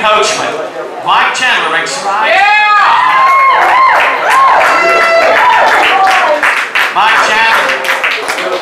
Coachman. Mike Chandler, ringside. Yeah! Mike Chandler.